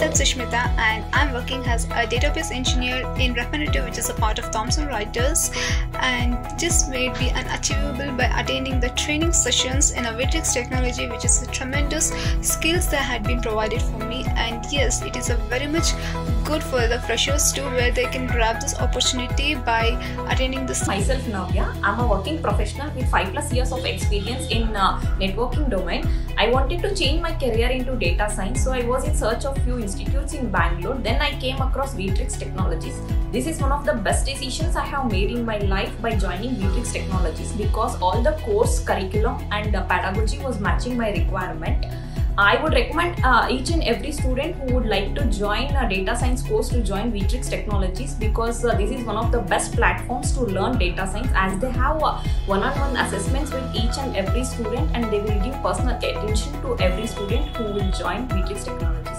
Sushmita and I'm working as a database engineer in Refinitiv, which is a part of Thomson Reuters, and just made me unachievable by attending the training sessions in a Vtricks technology, which is a tremendous skills that had been provided for me. And yes, it is a very much good for the freshers too, where they can grab this opportunity by attending this. Myself Navya, I'm a working professional with 5 plus years of experience in uh, networking domain. I wanted to change my career into data science, so I was in search of few institutes in Bangalore. Then I came across Vtricks Technologies. This is one of the best decisions I have made in my life by joining Vtricks Technologies because all the course curriculum and uh, pedagogy was matching my requirement. I would recommend uh, each and every student who would like to join a data science course to join Vtricks Technologies because uh, this is one of the best platforms to learn data science as they have uh, one-on-one assessments with each and every student and they will give personal attention to every student who will join Vtricks Technologies.